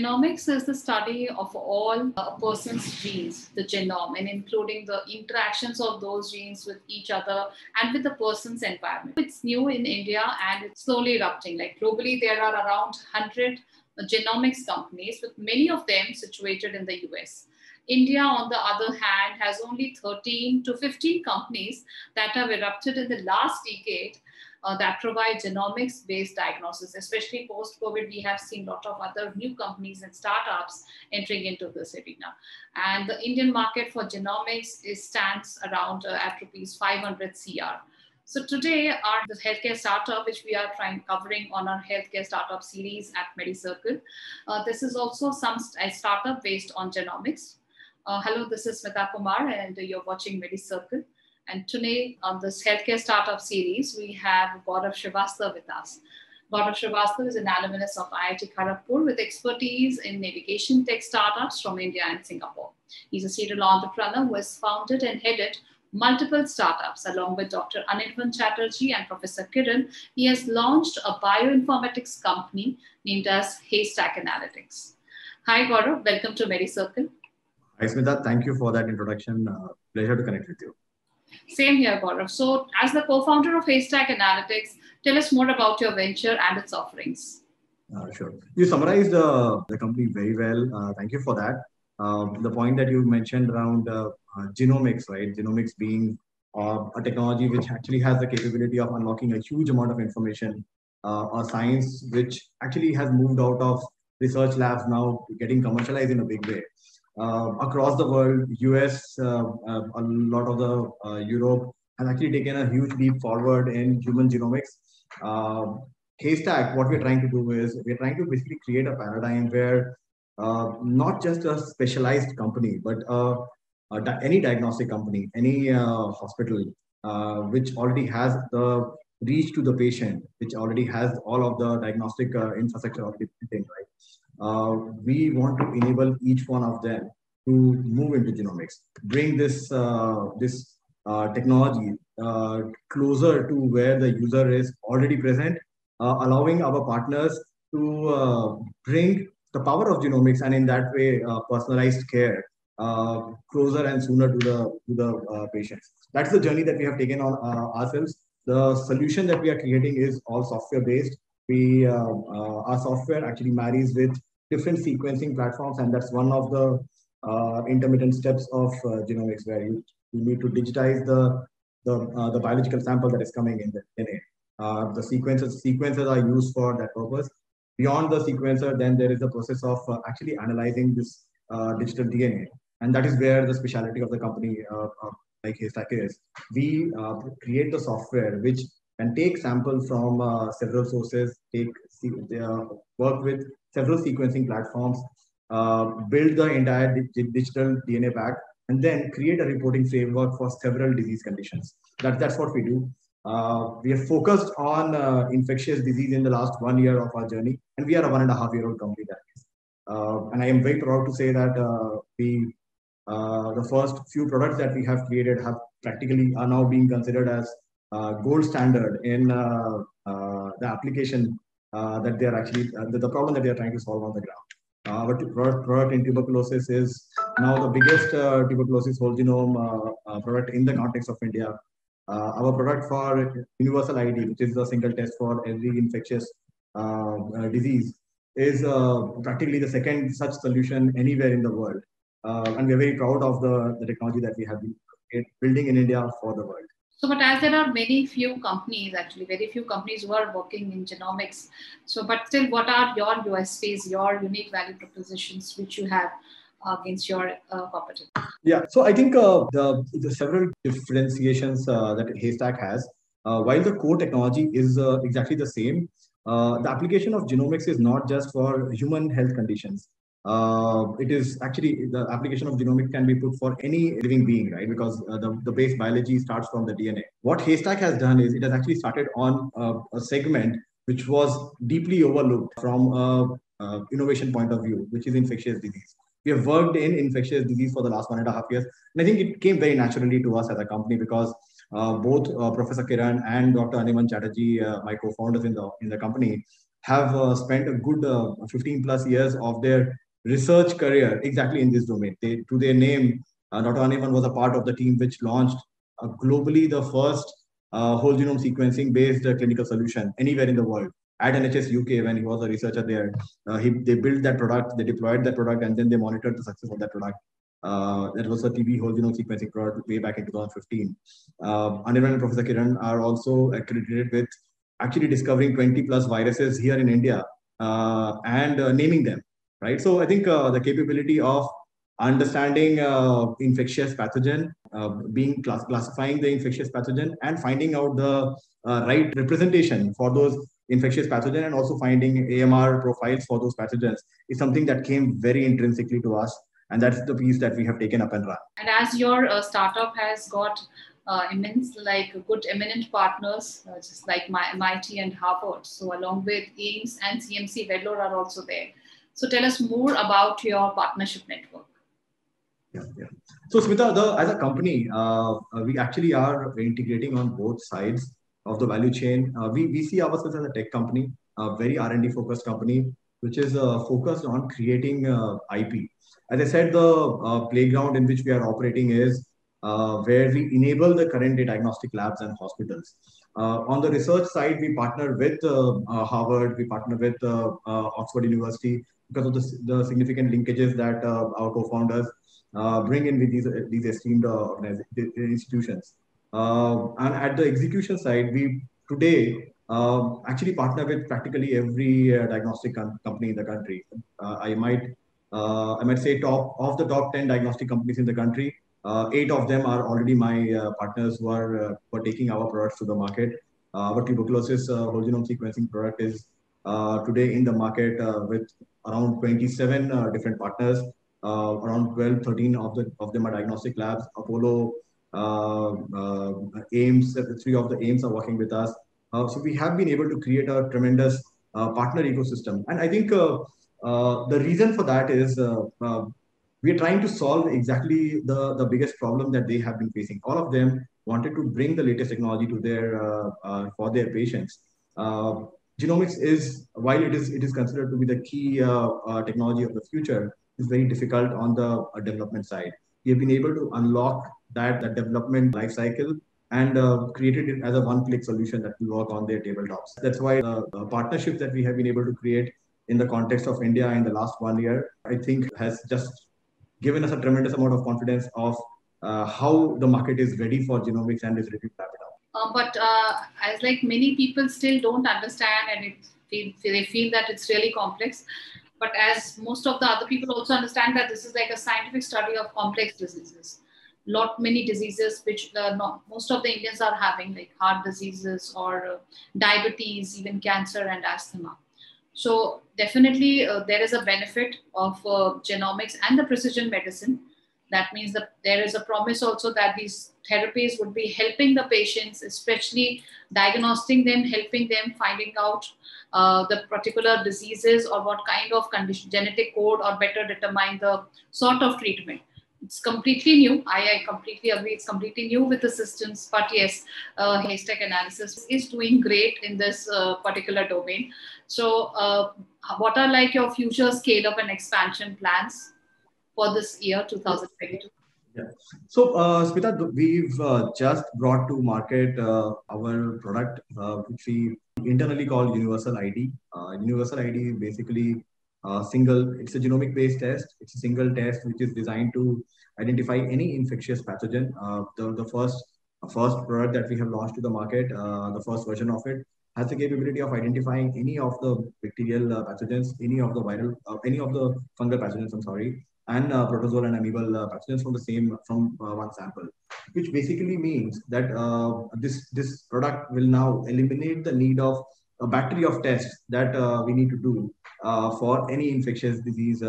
genomics is the study of all a person's genes, the genome, and including the interactions of those genes with each other and with the person's environment. It's new in India and it's slowly erupting. Like globally, there are around 100 genomics companies, with many of them situated in the US. India, on the other hand, has only 13 to 15 companies that have erupted in the last decade uh, that provide genomics based diagnosis. Especially post COVID, we have seen a lot of other new companies and startups entering into this arena. And the Indian market for genomics is, stands around uh, at rupees 500 CR. So today, our the healthcare startup, which we are trying covering on our healthcare startup series at MediCircle, uh, this is also some a startup based on genomics. Uh, hello, this is Smita Kumar, and you're watching MediCircle. And today on this healthcare startup series, we have Gaurav Srivastav with us. Gaurav Srivastav is an alumnus of IIT Kharagpur with expertise in navigation tech startups from India and Singapore. He's a serial entrepreneur who has founded and headed multiple startups along with Dr. Anirban Chatterjee and Professor Kiran. He has launched a bioinformatics company named as Haystack Analytics. Hi, Gaurav. Welcome to MediCircle. Hi, Smita. Thank you for that introduction. Uh, pleasure to connect with you. Same here, Gaurav. So, as the co founder of Haystack Analytics, tell us more about your venture and its offerings. Uh, sure. You summarized uh, the company very well. Uh, thank you for that. Um, the point that you mentioned around uh, uh, genomics, right? Genomics being uh, a technology which actually has the capability of unlocking a huge amount of information, a science which actually has moved out of research labs now getting commercialized in a big way uh, across the world, US, uh, uh, a lot of the Europe has actually taken a huge leap forward in human genomics. Haystack, what we're trying to do is we're trying to basically create a paradigm where uh, not just a specialized company, but uh, uh, any diagnostic company, any hospital, which already has the reach to the patient, which already has all of the diagnostic infrastructure already built right? Uh, we want to enable each one of them to move into genomics, bring this, uh, this uh, technology uh, closer to where the user is already present, uh, allowing our partners to uh, bring the power of genomics and in that way personalized care closer and sooner to the, to the patients. That's the journey that we have taken on ourselves. The solution that we are creating is all software based. We, our software actually marries with different sequencing platforms, and that's one of the uh, intermittent steps of uh, genomics where you, you need to digitize the the, uh, the biological sample that is coming in the DNA. Uh, the sequences sequences are used for that purpose. Beyond the sequencer, then there is the process of uh, actually analyzing this uh, digital DNA, and that is where the specialty of the company like Haystack is. We create the software which can take sample from several sources, take work with several sequencing platforms, uh, build the entire di digital DNA pack, and then create a reporting framework for several disease conditions. That, that's what we do. Uh, we are focused on uh, infectious disease in the last one year of our journey, and we are a one and a half year old company that is. Uh, and I am very proud to say that uh, we, uh, the first few products that we have created have practically are now being considered as gold standard in the application Uh, that they are actually uh, the, problem that they are trying to solve on the ground. Uh, our product, in tuberculosis is now the biggest uh, tuberculosis whole genome uh, product in the context of India. our product for universal ID, which is a single test for every infectious disease, is practically the second such solution anywhere in the world. and we are very proud of the, the technology that we have been building in India for the world. So, but as there are many few companies, actually, very few companies who are working in genomics. So, but still, what are your USPs, your unique value propositions, which you have against your uh, competitor? Yeah, so I think uh, the, the several differentiations uh, that Haystack has, uh, while the core technology is uh, exactly the same, uh, the application of genomics is not just for human health conditions uh, it is actually the application of genomics can be put for any living being, right? Because uh, the, the base biology starts from the DNA. What Haystack has done is it has actually started on uh, a segment which was deeply overlooked from a, innovation point of view, which is infectious disease. We have worked in infectious disease for the last one and a half years, and I think it came very naturally to us as a company because uh, both uh, Professor Kiran and Dr. Anirban Chatterjee, my co-founders in the in the company, have spent a good uh, 15 plus years of their research career exactly in this domain. They, to their name, uh, Dr. Anirban was a part of the team which launched uh, globally the first uh, whole genome sequencing based uh, clinical solution anywhere in the world. At NHS UK, when he was a researcher there, he, they built that product, they deployed that product, and then they monitored the success of that product. Uh, that was a TB whole genome sequencing product way back in 2015. Uh, Anirban and Professor Kiran are also accredited with actually discovering 20 plus viruses here in India uh, and uh, naming them, right? So I think uh, the capability of understanding uh, infectious pathogen, uh, being class classifying the infectious pathogen and finding out the uh, right representation for those infectious pathogen and also finding AMR profiles for those pathogens is something that came very intrinsically to us. And that's the piece that we have taken up and run. And as your startup has got uh, immense, like good eminent partners, uh, just like my, MIT and Harvard. So along with AIIMS and CMC, Vellore are also there. So tell us more about your partnership network. Yeah, yeah. So Smita, the, as a company, uh, uh we actually are integrating on both sides of the value chain. Uh, we, we see ourselves as a tech company, a very R&D focused company, which is uh, focused on creating IP. As I said, the playground in which we are operating is uh, where we enable the current diagnostic labs and hospitals. Uh, on the research side, we partner with uh, uh Harvard, we partner with uh, uh, Oxford University because of the, the significant linkages that uh, our co-founders uh, bring in with these, these esteemed uh, institutions. and at the execution side, we today actually partner with practically every diagnostic com company in the country. I might I might say top of the top 10 diagnostic companies in the country, uh, eight of them are already my uh, partners who are, uh, taking our products to the market. our tuberculosis whole genome sequencing product is today in the market with around 27 different partners. around 12, 13 of, the, of them are diagnostic labs. Apollo, AIIMS, three of the AIIMS are working with us. so we have been able to create a tremendous partner ecosystem. And I think uh, the reason for that is uh, uh, we are trying to solve exactly the, the biggest problem that they have been facing. All of them wanted to bring the latest technology to their uh, uh, for their patients. Uh, genomics is while it is it is considered to be the key uh, uh, technology of the future, is very difficult on the uh, development side. We have been able to unlock that, that development life cycle and created it as a one-click solution that will work on their tabletops. That's why the, the partnership that we have been able to create in the context of India in the last one year, I think has just given us a tremendous amount of confidence of uh, how the market is ready for genomics and is ready out. Uh, but uh, as like many people still don't understand and it, they, they feel that it's really complex. But as most of the other people also understand that this is like a scientific study of complex diseases. Lot many diseases which not, most of the Indians are having, like heart diseases or uh, diabetes, even cancer and asthma. So definitely uh, there is a benefit of uh, genomics and the precision medicine. That means that there is a promise also that these therapies would be helping the patients, especially diagnosing them, helping them finding out uh, the particular diseases or what kind of condition, genetic code, or better determine the sort of treatment it's completely new. I, I, completely agree. It's completely new with the systems, but yes, uh, haystack analysis is doing great in this uh, particular domain. So, uh, what are like your future scale up and expansion plans for this year, 2022? Yeah. So, uh, Smita, we've uh, just brought to market uh, our product, uh, which we internally call Universal ID. Uh, Universal ID basically uh, single, it's a genomic based test. It's a single test which is designed to identify any infectious pathogen. The, the first first product that we have launched to the market, the first version of it, has the capability of identifying any of the bacterial pathogens, any of the viral, any of the fungal pathogens, I'm sorry, and uh, protozoal and amoebal uh, pathogens from the same, from one sample, which basically means that this, this product will now eliminate the need of a battery of tests that we need to do for any infectious disease,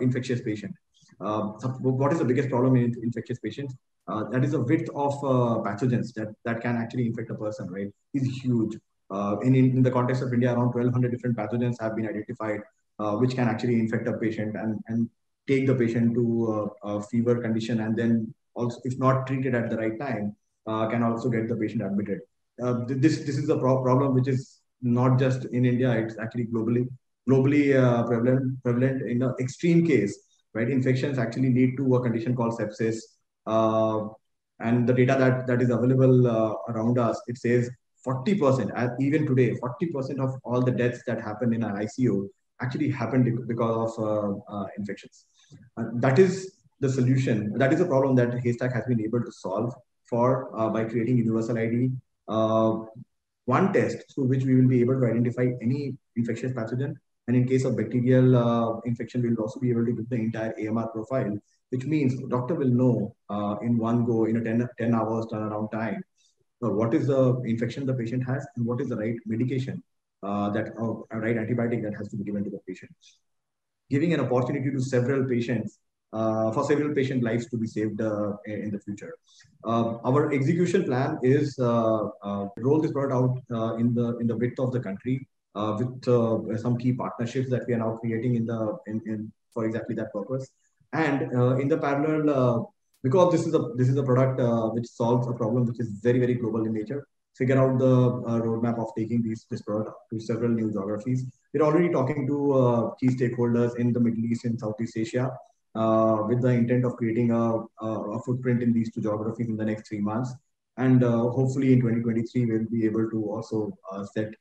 infectious patient. Uh, what is the biggest problem in infectious patients? Uh, that is the width of uh, pathogens that, that can actually infect a person, right? Is huge. Uh, in, in the context of India, around 1,200 different pathogens have been identified, uh, which can actually infect a patient and, and take the patient to a fever condition, and then also, if not treated at the right time, can also get the patient admitted. this this is a pro problem which is not just in India, it's actually globally globally uh, prevalent, prevalent in an extreme case, right? Infections actually lead to a condition called sepsis. Uh, and the data that, that is available uh, around us, it says 40%, even today, 40% of all the deaths that happen in an ICU actually happened because of uh, uh, infections. That is the solution. That is a problem that Haystack has been able to solve for uh, by creating universal ID. one test through which we will be able to identify any infectious pathogen and in case of bacterial uh, infection, we'll also be able to give the entire AMR profile, which means doctor will know uh, in one go, in a 10, 10 hours turnaround time, uh, what is the infection the patient has and what is the right medication, uh, that uh, right antibiotic that has to be given to the patient. Giving an opportunity to several patients uh, for several patient lives to be saved uh, in the future. Uh, our execution plan is to roll this product out in the in the width of the country uh, with uh, some key partnerships that we are now creating in the in, in for exactly that purpose. And uh, in the parallel, because this is a this is a product which solves a problem which is very very global in nature, figure out the uh, roadmap of taking these this product to several new geographies. We're already talking to uh, key stakeholders in the Middle East and Southeast Asia uh, with the intent of creating a, a, a, footprint in these two geographies in the next three months. And hopefully in 2023, we'll be able to also set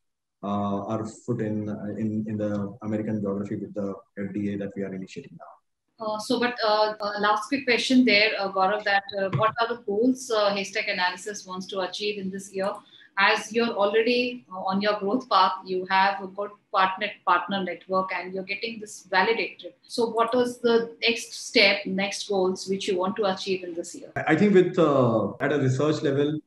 uh, our foot in, in, in the American geography with the FDA that we are initiating now. Uh, so, but uh, uh, last quick question there, uh, Gaurav, that uh, what are the goals uh, Haystack Analysis wants to achieve in this year? As you're already on your growth path, you have a good partner partner network, and you're getting this validated. So, what is the next step, next goals which you want to achieve in this year? I think with at a research level,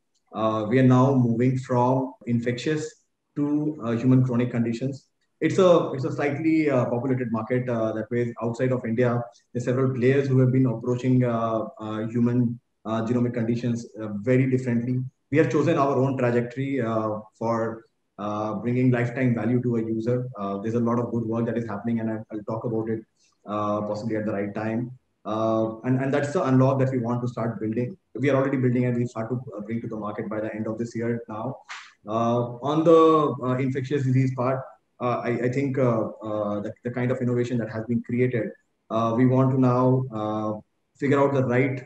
we are now moving from infectious to human chronic conditions. It's a it's a slightly uh, populated market uh, that way outside of India. There's several players who have been approaching human genomic conditions very differently. We have chosen our own trajectory for uh, bringing lifetime value to a user. Uh, there's a lot of good work that is happening, and I'll, I'll talk about it uh, possibly at the right time. and, and that's the unlock that we want to start building. We are already building, and we start to bring to the market by the end of this year now. Uh, on the uh, infectious disease part, uh, I, I, think the, the, kind of innovation that has been created, we want to now figure out the right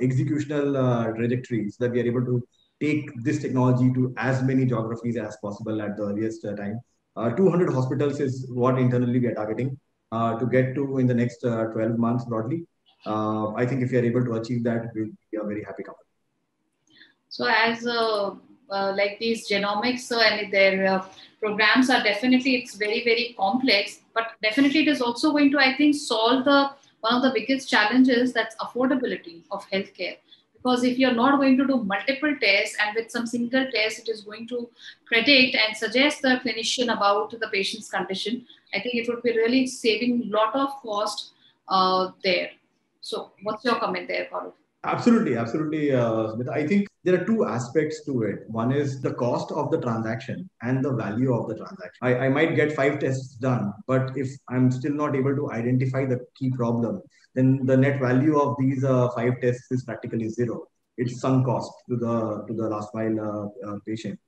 executional trajectories so that we are able to take this technology to as many geographies as possible at the earliest time. Uh, 200 hospitals is what internally we are targeting uh, to get to in the next uh, 12 months broadly. I think if we are able to achieve that, we'll be a very happy company. So as uh, like these genomics uh, and their uh, programs are definitely it's very very complex but definitely it is also going to i think solve the one of the biggest challenges that's affordability of healthcare because if you're not going to do multiple tests and with some single test it is going to predict and suggest the clinician about the patient's condition i think it would be really saving a lot of cost uh, there so what's your comment there Gaurav? Absolutely, absolutely, uh, I think there are two aspects to it. One is the cost of the transaction and the value of the transaction. I, I might get five tests done, but if I'm still not able to identify the key problem, then the net value of these uh, five tests is practically zero. It's sunk cost to the to the last mile uh, uh patient.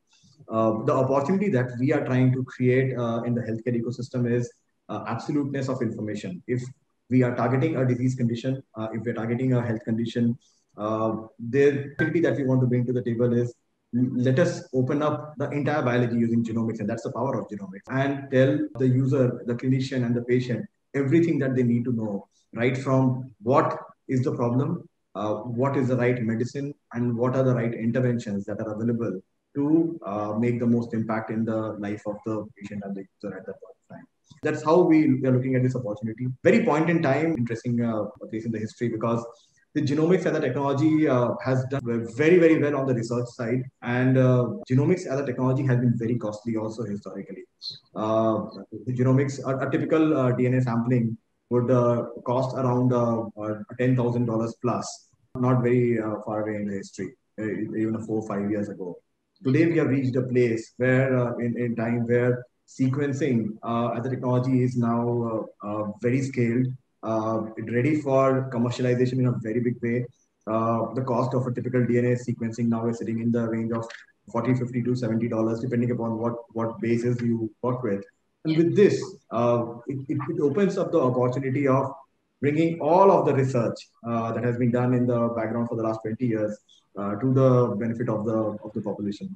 Uh, the opportunity that we are trying to create uh, in the healthcare ecosystem is absoluteness of information. If we are targeting a disease condition, uh, if we're targeting a health condition, uh, the activity that we want to bring to the table is let us open up the entire biology using genomics, and that's the power of genomics, and tell the user, the clinician, and the patient everything that they need to know, right from what is the problem, uh, what is the right medicine, and what are the right interventions that are available to uh, make the most impact in the life of the patient and the user at that point. That's how we are looking at this opportunity. Very point in time, interesting uh, place in the history because the genomics as a technology uh, has done very, very well on the research side. And uh, genomics as a technology has been very costly also historically. Uh, the genomics, a, a typical uh, DNA sampling would uh, cost around uh, $10,000 plus, not very far away in the history, even four or five years ago. Today, we have reached a place where, in, in time, where sequencing uh, as a technology is now uh, uh, very scaled, ready for commercialization in a very big way. the cost of a typical DNA sequencing now is sitting in the range of 40, 50 to 70 dollars, depending upon what what bases you work with. And with this, uh, it, it, opens up the opportunity of bringing all of the research uh, that has been done in the background for the last 20 years uh, to the benefit of the of the population.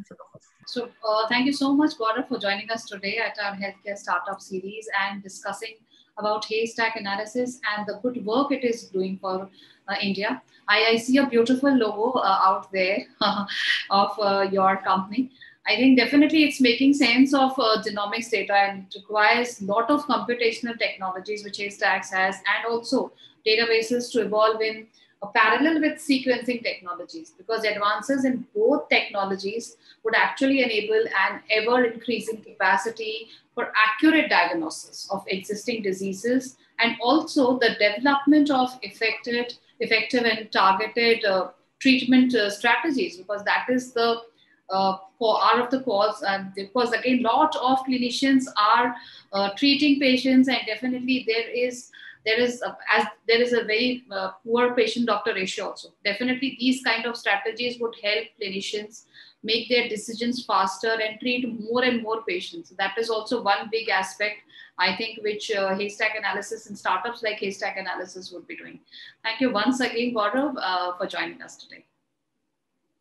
So, uh, thank you so much, Gaurav, for joining us today at our healthcare startup series and discussing about haystack analysis and the good work it is doing for uh, India. I, I, see a beautiful logo uh, out there of uh, your company. I think definitely it's making sense of uh, genomics data and it requires a lot of computational technologies which Haystacks has and also databases to evolve in a parallel with sequencing technologies because advances in both technologies would actually enable an ever increasing capacity for accurate diagnosis of existing diseases and also the development of effective, effective and targeted uh, treatment uh, strategies because that is the uh, for out of the cause and because again lot of clinicians are uh, treating patients and definitely there is there is a, as there is a very uh, poor patient doctor ratio also. Definitely these kind of strategies would help clinicians make their decisions faster and treat more and more patients. That is also one big aspect i think which uh, haystack analysis and startups like haystack analysis would be doing. Thank you once again gaurav uh, for joining us today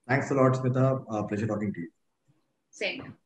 thanks a lot smita. Uh, pleasure talking to you. Same